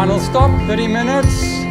Final stop, 30 minutes.